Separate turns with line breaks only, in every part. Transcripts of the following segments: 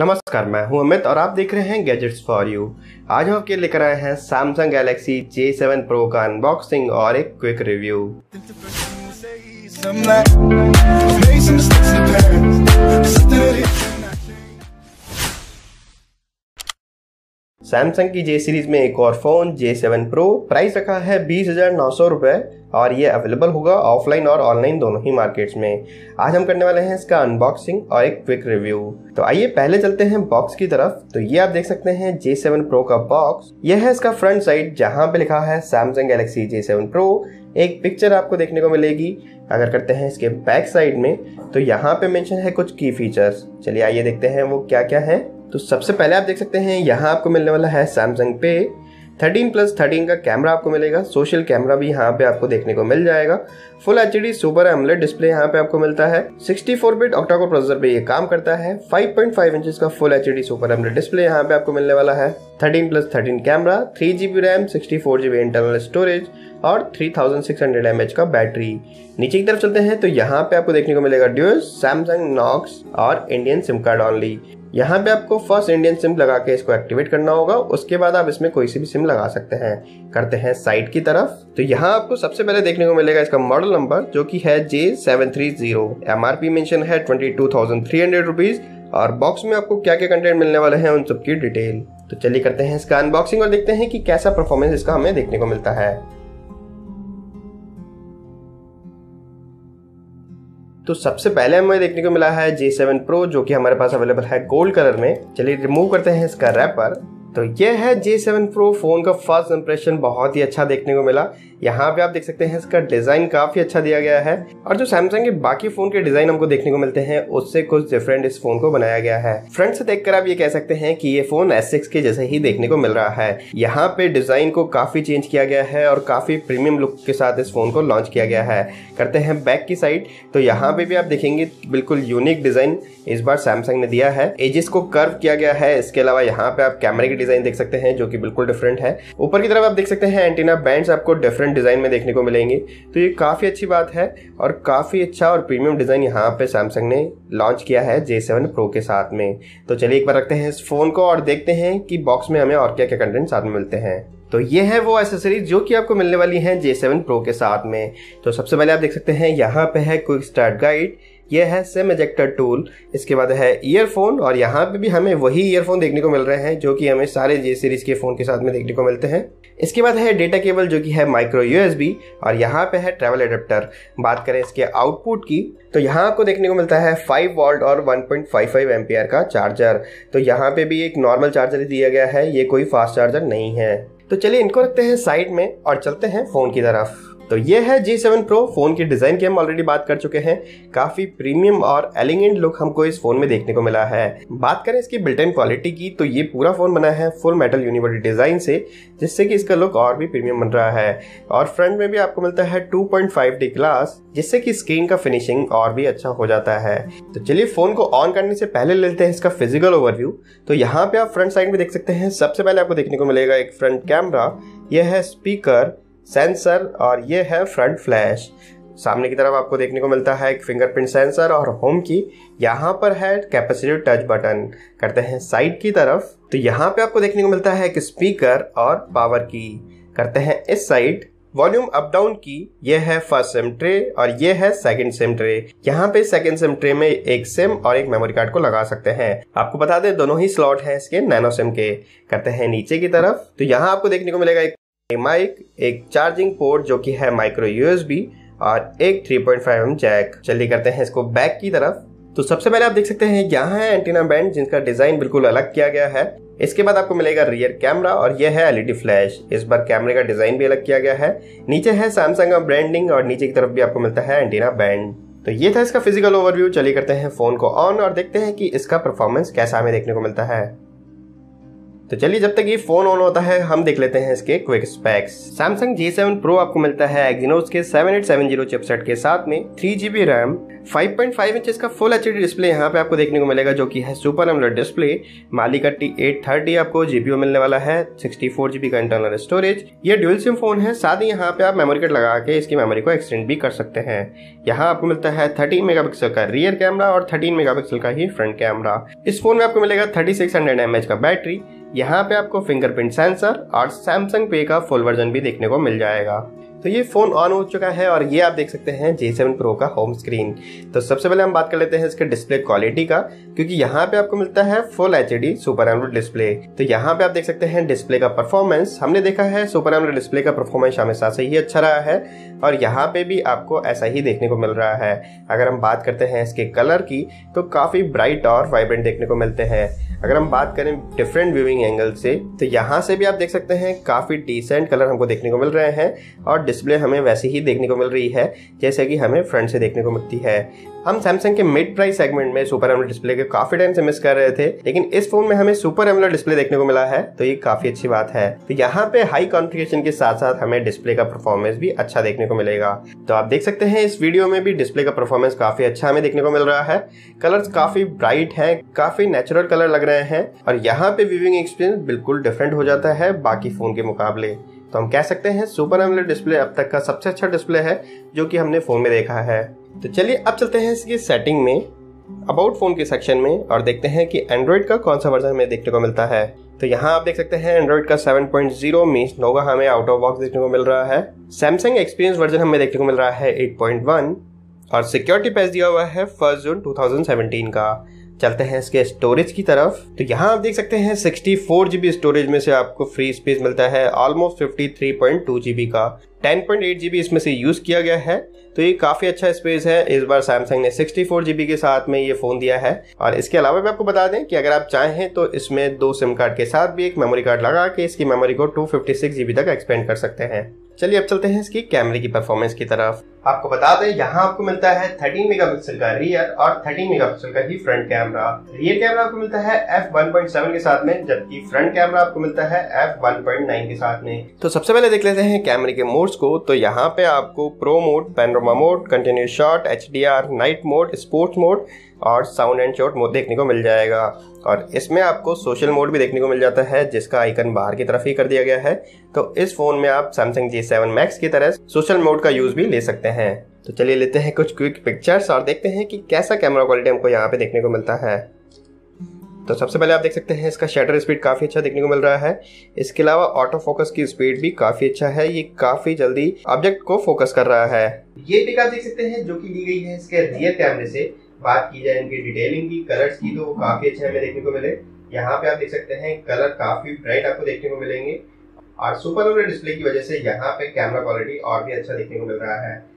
नमस्कार, मैं हूँ अमित और आप देख रहे हैं गैजेट्स फॉर यू आज हम आपके लेकर आए हैं सैमसंग गैलेक्सी J7 प्रो का अनबॉक्सिंग और एक क्विक रिव्यू सैमसंग की जे सीरीज़ में एक और phone J seven pro price रखा है बीस हज़ार नौ सौ रुपए और ये अवेलेबल होगा ऑफलाइन और ऑनलाइन दोनों ही मार्केट्स में। आज हम करने वाले हैं इसका अनबॉक्सिंग और एक क्विक रिव्यू तो आइए पहले चलते हैं बॉक्स की तरफ़। तो ये आप देख सकते हैं J7 Pro का बॉक्स यह है इसका फ्रंट साइड जहाँ पे लिखा है सैमसंग गैलेक्सी J7 Pro एक पिक्चर आपको देखने को मिलेगी। अगर करते हैं इसके बैक साइड में तो यहाँ पे मेंशन है कुछ की फीचर्स चलिए आइए देखते हैं वो क्या क्या है। तो सबसे पहले आप देख सकते हैं, यहाँ आपको मिलने वाला है सैमसंग पे 13 प्लस 13 का कैमरा आपको मिलेगा। सोशल कैमरा भी यहाँ पे आपको देखने को मिल जाएगा। Full H D super AMOLED display यहाँ पे आपको मिलता है। 64 बिट ऑक्टाकोर प्रोसेसर पे ये काम करता है। 5.5 इंचेस का full H D super AMOLED display यहाँ पे आपको मिलने वाला है। 13 plus 13 camera three GB RAM sixty four GB internal storage और 3600 एमएच का बैटरी नीचे की तरफ़ चलते हैं तो यहाँ पे आपको देखने को मिलेगा ड्यूस सैमसंग नॉक्स और इंडियन सिम कार्ड ऑनली यहाँ पे आपको फ़र्स्ट इंडियन सिम लगा के इसको एक्टिवेट करना होगा। उसके बाद आप इसमें कोई सी भी सिम लगा सकते हैं। करते हैं साइड की तरफ़। तो यहाँ आपको सबसे पहले देखने को मिलेगा इसका मॉडल नंबर जो कि है J seven three zero M R P mention है twenty two thousand three hundred rupees और बॉक्स में आपको क्या क्या कंटेंट मिलने वाले हैं, उन सबकी डिटेल तो चलिए करते हैं इसका अनबॉक्सिंग और देखते हैं कि कैसा परफॉर्मेंस इसका हमें देखने को मिलता है। तो सबसे पहले हमें देखने को मिला है जे सेवन प्रो जो कि हमारे पास अवेलेबल है गोल्ड कलर में। चलिए रिमूव करते हैं इसका रैपर तो ये है J7 Pro फ़ोन का फ़र्स्ट इंप्रेशन बहुत ही अच्छा देखने को मिला। यहाँ पे आप देख सकते हैं इसका डिज़ाइन काफ़ी अच्छा दिया गया है। और जो सैमसंग के बाकी फ़ोन के डिज़ाइन हमको देखने को मिलते हैं, उससे कुछ डिफरेंट इस फ़ोन को बनाया गया है। फ्रंट से देखकर आप ये कह सकते हैं कि ये फ़ोन S6 के जैसे ही देखने को मिल रहा है। यहाँ पे डिज़ाइन को काफ़ी चेंज किया गया है और काफ़ी प्रीमियम लुक के साथ इस फ़ोन को लॉन्च किया गया है। करते हैं बैक की साइड तो यहाँ पे भी आप देखेंगे बिल्कुल यूनिक डिज़ाइन इस बार सैमसंग ने दिया है। एजिस को कर्व किया गया है, इसके अलावा यहाँ पे आप कैमरे की डिज़ाइन देख सकते हैं, जो कि बिल्कुल डिफरेंट है। ऊपर की तरफ़ आप देख सकते हैं एंटीना बैंड्स आपको डिफरेंट डिज़ाइन में देखने को मिलेंगे। तो ये काफ़ी अच्छी बात है और काफ़ी अच्छा और प्रीमियम डिज़ाइन यहाँ पे सैमसंग ने लॉन्च किया है J7 Pro के साथ में। तो चलिए एक बार रखते हैं इस फ़ोन को और देखते हैं कि बॉक्स में हमें और क्या क्या कंटेंट साथ में मिलते हैं। तो ये है वो एसेसरीज जो कि आपको मिलने वाली हैं J7 Pro के साथ में। तो सबसे पहले आप देख सकते हैं, यहाँ पे है क्विक स्टार्ट गाइड ये है सिम एजेक्टर टूल इसके बाद है ईयरफोन और यहाँ पे भी हमें वही ईयरफोन देखने को मिल रहे हैं, जो कि हमें सारे जे सीरीज़ के फ़ोन के साथ में देखने को मिलते हैं। इसके बाद है डेटा केबल जो कि है माइक्रो यूएसबी और यहाँ पे है ट्रैवल एडेप्टर बात करें इसके आउटपुट की तो यहाँ आपको देखने को मिलता है 5 वोल्ट और 1.55 एम्पियर का चार्जर तो यहाँ पे भी एक नॉर्मल चार्जर दिया गया है, ये कोई फास्ट चार्जर नहीं है। तो चलिए इनको रखते हैं साइड में, और चलते हैं फ़ोन की तरफ़। तो ये है G7 Pro फ़ोन की डिज़ाइन की हम ऑलरेडी बात कर चुके हैं। काफ़ी प्रीमियम और एलिगेंट लुक हमको इस फ़ोन में देखने को मिला है। बात करें इसकी बिल्ट इन क्वालिटी की तो ये पूरा फ़ोन बना है फुल मेटल यूनिवर्सिटी डिज़ाइन से, जिससे कि इसका लुक और भी प्रीमियम बन रहा है। और फ्रंट में भी आपको मिलता है 2.5 डी ग्लास जिससे कि स्क्रीन का फिनिशिंग और भी अच्छा हो जाता है। तो चलिए फ़ोन को ऑन करने से पहले लेते हैं इसका फ़िज़िकल ओवरव्यू तो यहाँ पे आप फ्रंट साइड में देख सकते हैं, सबसे पहले आपको देखने को मिलेगा एक फ्रंट कैमरा यह है स्पीकर सेंसर और ये है फ्रंट फ्लैश। सामने की तरफ़ आपको देखने को मिलता है एक फिंगरप्रिंट सेंसर और होम की। यहाँ पर है कैपेसिटिव टच बटन। करते हैं साइड की तरफ़। तो यहाँ पे आपको देखने को मिलता है एक स्पीकर और पावर की। करते हैं इस साइड। वॉल्यूम अप डाउन की। यह है फ़र्स्ट सिम ट्रे और ये है सेकंड सिम ट्रे। यहाँ पे सेकंड सिम ट्रे में एक सिम और एक मेमोरी कार्ड को लगा सकते हैं। आपको बता दें दोनों ही स्लॉट हैं इसके नैनो सिम के। करते हैं नीचे की तरफ़। तो यहाँ आपको देखने को मिलेगा एक माइक एक चार्जिंग पोर्ट जो कि है माइक्रो यूएसबी और एक 3.5 पॉइंट जैक चलिए करते हैं इसको बैक की तरफ़। तो सबसे पहले आप देख सकते हैं यहाँ है एंटीना बैंड जिनका डिज़ाइन बिल्कुल अलग किया गया है। इसके बाद आपको मिलेगा रियर कैमरा और यह है एलईडी फ्लैश इस बार कैमरे का डिज़ाइन भी अलग किया गया है। नीचे है सैमसंग का ब्रांडिंग और नीचे की तरफ़ भी आपको मिलता है एंटीना बैंड तो ये था इसका फ़िज़िकल ओवरव्यू चलिए करते हैं फ़ोन को ऑन और देखते हैं कि इसका परफॉर्मेंस कैसा हमें देखने को मिलता है। तो चलिए जब तक ये फ़ोन ऑन होता है, हम देख लेते हैं इसके quick specs Samsung G seven pro आपको मिलता है Exynos के 7870 चिपसेट के साथ में थ्री जीबी रैम 5.5 इंच का फुल एचडी डिस्प्ले यहाँ पे आपको देखने को मिलेगा, जो कि है सुपर एमलेट डिस्प्ले माली का टी एट थर्टी आपको जीपीओ मिलने वाला है सिक्सटी फोर जीबी का इंटरनल स्टोरेज ये ड्यूल सिम फ़ोन है, साथ ही यहाँ पे आप मेमोरी कार्ड लगा के इसकी मेमोरी को एक्सटेंड भी कर सकते हैं। यहाँ आपको मिलता है थर्टीन मेगा का रियर कैमरा और थर्टीन मेगा का ही फ्रंट कैमरा इस फ़ोन में आपको मिलेगा thirty six hundred M H का बैटरी यहाँ पे आपको फिंगरप्रिंट सेंसर और सैमसंग पे का फुल वर्जन भी देखने को मिल जाएगा। तो ये फ़ोन ऑन हो चुका है और ये आप देख सकते हैं J7 Pro का होम स्क्रीन तो सबसे पहले हम बात कर लेते हैं इसके डिस्प्ले क्वालिटी का, क्योंकि यहाँ पे आपको मिलता है full H D super AMOLED display तो यहाँ पे आप देख सकते हैं डिस्प्ले का परफॉर्मेंस हमने देखा है सुपर एमोलेड डिस्प्ले का परफॉर्मेंस हमेशा से ही अच्छा रहा है और यहाँ पे भी आपको ऐसा ही देखने को मिल रहा है। अगर हम बात करते हैं इसके कलर की तो काफ़ी ब्राइट और वाइब्रेंट देखने को मिलते हैं। अगर हम बात करें डिफरेंट व्यूइंग एंगल से तो यहाँ से भी आप देख सकते हैं काफ़ी डिसेंट कलर हमको देखने को मिल रहे हैं और डिस्प्ले हमें वैसे ही देखने को मिल रही है, जैसे कि हमें फ्रंट से देखने को मिलती है। हम सैमसंग के मिड प्राइस सेगमेंट में सुपर एमोलेड डिस्प्ले के काफ़ी टाइम से मिस कर रहे थे, लेकिन इस फ़ोन में हमें सुपर एमोलेड डिस्प्ले देखने को मिला है तो ये काफ़ी अच्छी बात है। तो यहाँ पे हाई कॉन्फ़िगरेशन के साथ साथ हमें डिस्प्ले का परफॉर्मेंस भी अच्छा देखने को मिलेगा। तो आप देख सकते हैं इस वीडियो में भी डिस्प्ले का परफॉर्मेंस काफ़ी अच्छा हमें देखने को मिल रहा है। कलर्स काफ़ी ब्राइट है, काफ़ी नेचुरल कलर लग रहे हैं और यहाँ पे व्यूविंग एक्सपीरियंस बिल्कुल डिफरेंट हो जाता है बाकी फ़ोन के मुकाबले। तो हम कह सकते हैं सुपर एमोलेड डिस्प्ले अब तक का सबसे अच्छा डिस्प्ले है जो कि हमने फ़ोन में देखा है। तो चलिए अब चलते हैं इसकी सेटिंग में अबाउट फ़ोन के सेक्शन में और देखते हैं कि एंड्रॉइड का कौन सा वर्जन हमें देखने को मिलता है। तो यहाँ आप देख सकते हैं एंड्रॉइड का 7.0 पॉइंट ज़ीरो मीन्स नोगा हमें आउट ऑफ़ बॉक्स देखने को मिल रहा है। सैमसंग एक्सपीरियंस वर्जन हमें देखने को मिल रहा है 8.1 और सिक्योरिटी पैच दिया हुआ है फ़र्स्ट जून 2017 का। चलते हैं इसके स्टोरेज की तरफ़। तो यहाँ आप देख सकते हैं सिक्सटी फोर जीबी स्टोरेज में से आपको फ्री स्पेस मिलता है almost fifty three point two GB का। टेन पॉइंट एट जीबी इसमें से यूज़ किया गया है। तो ये काफ़ी अच्छा स्पेस है। इस बार सैमसंग ने सिक्सटी फोर जीबी के साथ में ये फ़ोन दिया है। और इसके अलावा भी आपको बता दें कि अगर आप चाहें तो इसमें दो सिम कार्ड के साथ भी एक मेमोरी कार्ड लगा के इसकी मेमोरी को टू फिफ्टी सिक्स जीबी तक एक्सपेंड कर सकते हैं। चलिए अब चलते हैं इसकी कैमरे की परफॉर्मेंस की तरफ़। आपको बता दें, यहाँ आपको मिलता है 13 मेगापिक्सल का रियर और 13 मेगापिक्सल का ही फ्रंट कैमरा रियर कैमरा आपको मिलता है f 1.7 के साथ में, जबकि फ्रंट कैमरा आपको मिलता है f 1.9 के साथ में। तो सबसे पहले देख लेते हैं कैमरे के मोड्स को। तो यहाँ पे आपको pro mode panorama mode continuous shot H night mode sports mode और साउंड एंड शॉट मोड देखने को मिल जाएगा। और इसमें आपको सोशल मोड भी देखने को मिल जाता है, जिसका आइकन बाहर की तरफ़ ही कर दिया गया है। तो इस फ़ोन में आप सैमसंग जी सेवन मैक्स की तरह सोशल मोड का यूज़ भी ले सकते हैं। तो चलिए लेते हैं कुछ क्विक पिक्चर्स और देखते हैं कि कैसा कैमरा क्वालिटी हमको यहाँ पे देखने को मिलता है। तो सबसे पहले आप देख सकते हैं, इसका शटर स्पीड काफ़ी अच्छा देखने को मिल रहा है। इसके अलावा ऑटो फोकस की स्पीड भी काफ़ी अच्छा है। ये काफ़ी जल्दी ऑब्जेक्ट को फोकस कर रहा है। ये पिक आप देख सकते हैं, जो कि ली गई है इसके रियर कैमरे से। बात की जाए इनकी डिटेलिंग की कलर्स की तो वो काफ़ी अच्छे हमें देखने को मिले। यहाँ पे आप देख सकते हैं कलर काफ़ी ब्राइट आपको देखने को मिलेंगे। और सुपर ओवर डिस्प्ले की वजह से यहाँ पे कैमरा क्वालिटी और भी अच्छा देखने को मिल रहा है।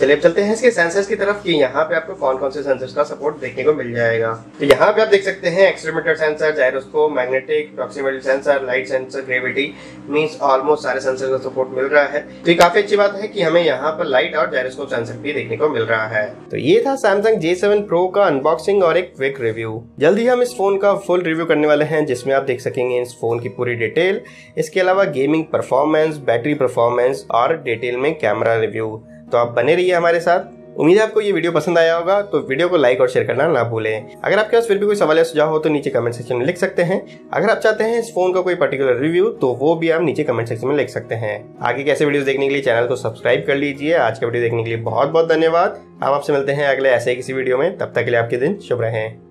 चलिए चलते हैं इसके सेंसर्स की तरफ़ कि यहाँ पे आपको कौन कौन से सेंसर्स का सपोर्ट देखने को मिल जाएगा। तो यहाँ पे आप देख सकते हैं accelerometer sensor gyroscope magnetic proximity sensor light sensor gravity means almost सारे सेंसर का सपोर्ट मिल रहा है। तो ये काफ़ी अच्छी बात है कि हमें यहाँ पर लाइट और जायरोस्कोप सेंसर भी देखने को मिल रहा है। तो ये था सैमसंग जे प्रो का अनबॉक्सिंग और एक क्विक रिव्यू जल्दी हम इस फ़ोन का फुल रिव्यू करने वाले हैं, जिसमें आप देख सकेंगे इस फ़ोन की पूरी डिटेल इसके अलावा गेमिंग परफॉर्मेंस बैटरी परफॉर्मेंस और डिटेल में कैमरा रिव्यू तो आप बने रहिए हमारे साथ। उम्मीद है आपको ये वीडियो पसंद आया होगा तो वीडियो को लाइक और शेयर करना ना भूलें। अगर आपके पास फिर भी कोई सवाल या सुझाव हो तो नीचे कमेंट सेक्शन में लिख सकते हैं। अगर आप चाहते हैं इस फ़ोन का कोई पर्टिकुलर रिव्यू तो वो भी आप नीचे कमेंट सेक्शन में लिख सकते हैं। आगे कैसे वीडियो देखने के लिए चैनल को सब्सक्राइब कर लीजिए। आज का वीडियो देखने के लिए बहुत बहुत धन्यवाद। हम आपसे मिलते हैं अगले ऐसे किसी वीडियो में। तब तक के लिए आपके दिन शुभ रहें।